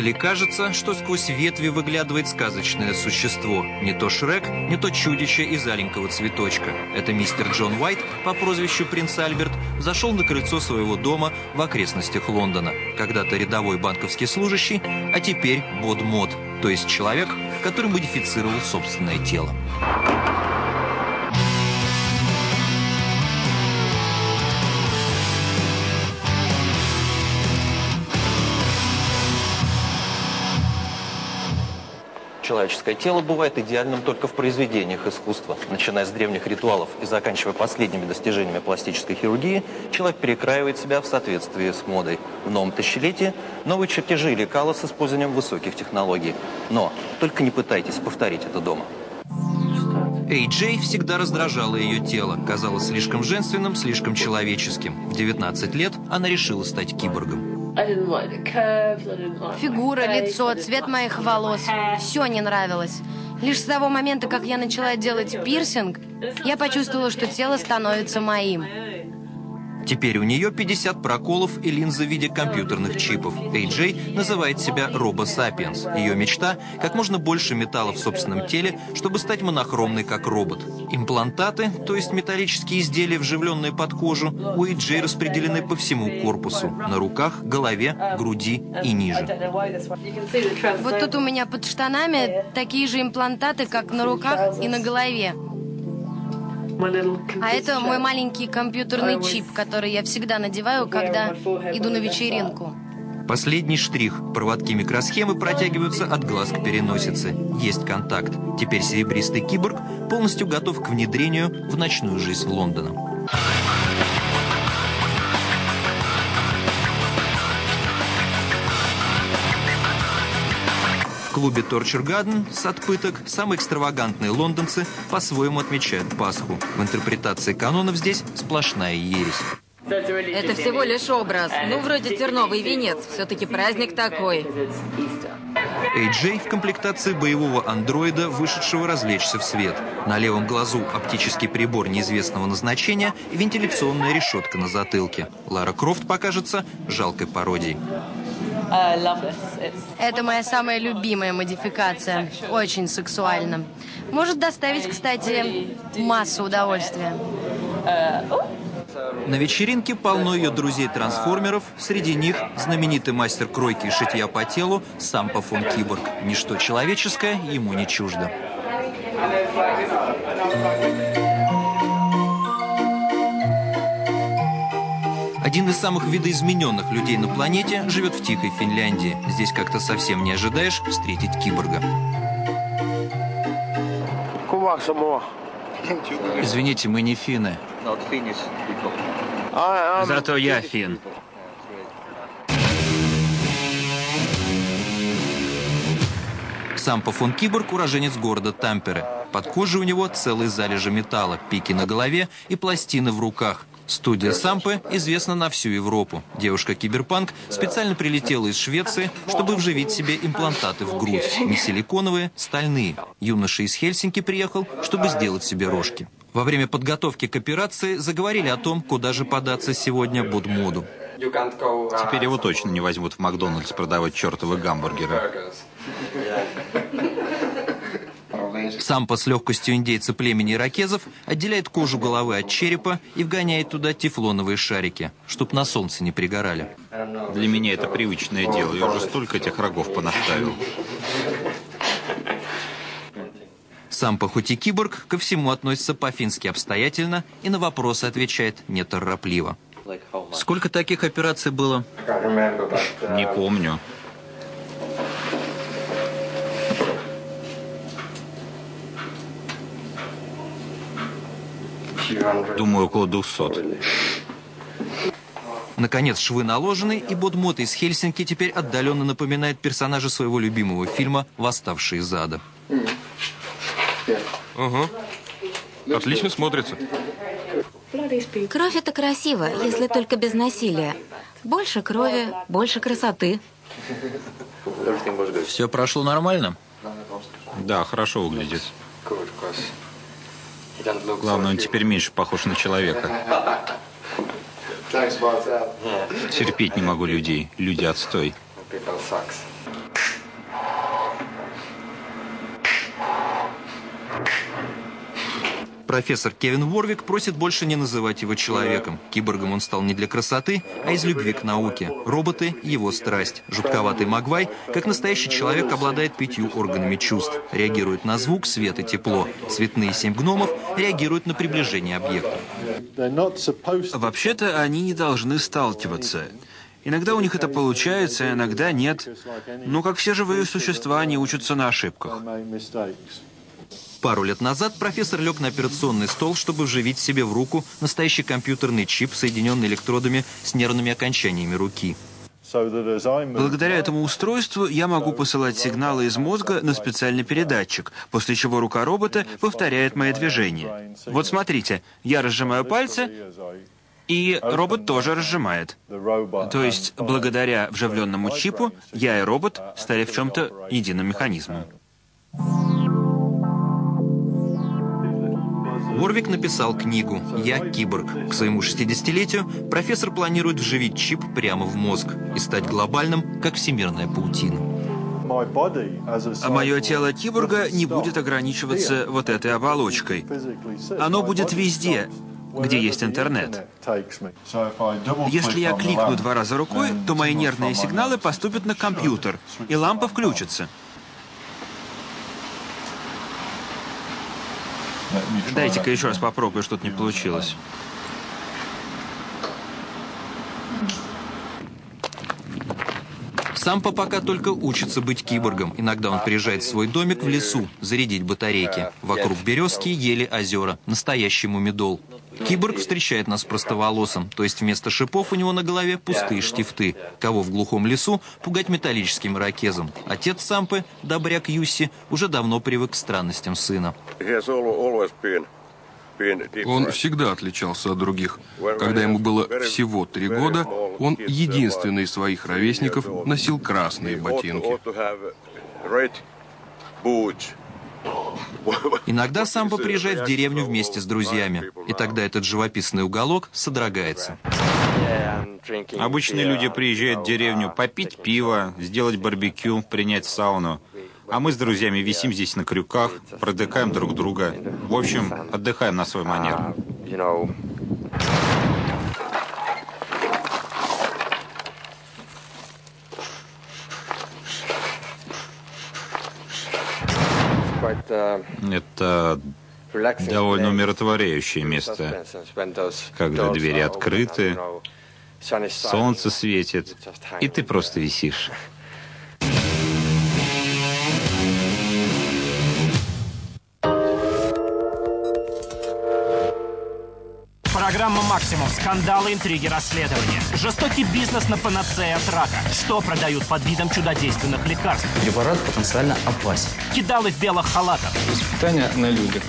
Издали кажется, что сквозь ветви выглядывает сказочное существо. Не то Шрек, не то чудище из аленького цветочка. Это мистер Джон Уайт по прозвищу Принц Альберт зашел на крыльцо своего дома в окрестностях Лондона. Когда-то рядовой банковский служащий, а теперь бод-мод, то есть человек, который модифицировал собственное тело. Человеческое тело бывает идеальным только в произведениях искусства. Начиная с древних ритуалов и заканчивая последними достижениями пластической хирургии, человек перекраивает себя в соответствии с модой. В новом тысячелетии новые чертежи лекала с использованием высоких технологий. Но только не пытайтесь повторить это дома. Эй Джей всегда раздражало ее тело. Казалось слишком женственным, слишком человеческим. В 19 лет она решила стать киборгом. Фигура, лицо, цвет моих волос. Все не нравилось. Лишь с того момента, как я начала делать пирсинг, я почувствовала, что тело становится моим. Теперь у нее 50 проколов и линзы в виде компьютерных чипов. AJ называет себя робо-сапиенс. Ее мечта – как можно больше металла в собственном теле, чтобы стать монохромной, как робот. Имплантаты, то есть металлические изделия, вживленные под кожу, у AJ распределены по всему корпусу. На руках, голове, груди и ниже. Вот тут у меня под штанами такие же имплантаты, как на руках и на голове. А это мой маленький компьютерный чип, который я всегда надеваю, когда иду на вечеринку. Последний штрих. Проводки микросхемы протягиваются от глаз к переносице. Есть контакт. Теперь серебристый киборг полностью готов к внедрению в ночную жизнь Лондона. Клубе Torture Garden, сад пыток, самые экстравагантные лондонцы по-своему отмечают Пасху. В интерпретации канонов здесь сплошная ересь. Это всего лишь образ. Ну, вроде терновый венец. Все-таки праздник такой. AJ в комплектации боевого андроида, вышедшего развлечься в свет. На левом глазу оптический прибор неизвестного назначения и вентиляционная решетка на затылке. Лара Крофт покажется жалкой пародией. Это моя самая любимая модификация. Очень сексуально. Может доставить, кстати, массу удовольствия. На вечеринке полно ее друзей-трансформеров. Среди них знаменитый мастер кройки и шитья по телу Сампа фон Киборг. Ничто человеческое ему не чуждо. Один из самых видоизмененных людей на планете живет в тихой Финляндии. Здесь как-то совсем не ожидаешь встретить киборга. Извините, мы не финны. Зато я фин. Сампо фон Киборг – уроженец города Тампере. Под кожей у него целые залежи металла, пики на голове и пластины в руках. Студия Сампы известна на всю Европу. Девушка-киберпанк специально прилетела из Швеции, чтобы вживить себе имплантаты в грудь. Не силиконовые, стальные. Юноша из Хельсинки приехал, чтобы сделать себе рожки. Во время подготовки к операции заговорили о том, куда же податься сегодня Будмоду. Теперь его точно не возьмут в Макдональдс продавать чертовы гамбургеры. Сампа с легкостью индейца племени иракезов отделяет кожу головы от черепа и вгоняет туда тефлоновые шарики, чтоб на солнце не пригорали. Для меня это привычное дело. Я уже столько этих рогов понаставил. Сампа хоть и киборг, ко всему относится по-фински обстоятельно и на вопросы отвечает неторопливо. Сколько таких операций было? Не помню. Думаю, около 200. Наконец, швы наложены, и Бодмот из Хельсинки теперь отдаленно напоминает персонажа своего любимого фильма «Восставшие из ада». Ага. Отлично смотрится. Кровь это красиво, если только без насилия. Больше крови, больше красоты. Все прошло нормально? Да, хорошо выглядит. Главное, он теперь меньше похож на человека. Терпеть не могу людей. Люди отстой. Профессор Кевин Ворвик просит больше не называть его человеком. Киборгом он стал не для красоты, а из любви к науке. Роботы – его страсть. Жутковатый Магвай, как настоящий человек, обладает пятью органами чувств. Реагирует на звук, свет и тепло. Цветные семь гномов реагируют на приближение объекта. Вообще-то они не должны сталкиваться. Иногда у них это получается, а иногда нет. Но, как все живые существа, они учатся на ошибках. Пару лет назад профессор лег на операционный стол, чтобы вживить себе в руку настоящий компьютерный чип, соединенный электродами с нервными окончаниями руки. Благодаря этому устройству я могу посылать сигналы из мозга на специальный передатчик, после чего рука робота повторяет мои движения. Вот смотрите, я разжимаю пальцы, и робот тоже разжимает. То есть, благодаря вживленному чипу, я и робот стали в чем-то единым механизмом. Ворвик написал книгу «Я киборг». К своему 60-летию профессор планирует вживить чип прямо в мозг и стать глобальным, как всемирная паутина. А мое тело киборга не будет ограничиваться вот этой оболочкой. Оно будет везде, где есть интернет. Если я кликну два раза рукой, то мои нервные сигналы поступят на компьютер, и лампа включится. Дайте-ка еще раз попробую, что-то не получилось. Сампа пока только учится быть киборгом. Иногда он приезжает в свой домик в лесу, зарядить батарейки. Вокруг березки, ели, озера. Настоящий мумидол. Киборг встречает нас простоволосом, то есть вместо шипов у него на голове пустые штифты. Кого в глухом лесу пугать металлическим ракезом. Отец Сампы, добряк Юси, уже давно привык к странностям сына. Он всегда отличался от других. Когда ему было всего три года, он единственный из своих ровесников носил красные ботинки. Иногда Сампа приезжает в деревню вместе с друзьями, и тогда этот живописный уголок содрогается. Обычные люди приезжают в деревню попить пиво, сделать барбекю, принять сауну. А мы с друзьями висим здесь на крюках, продыкаем друг друга. В общем, отдыхаем на свой манер. Это довольно умиротворяющее место, когда двери открыты, солнце светит, и ты просто висишь. Программа «Максимум». Скандалы, интриги, расследования. Жестокий бизнес на панацея от рака. Что продают под видом чудодейственных лекарств? Препарат потенциально опасен. Кидалы в белых халатах. Испытания на людях.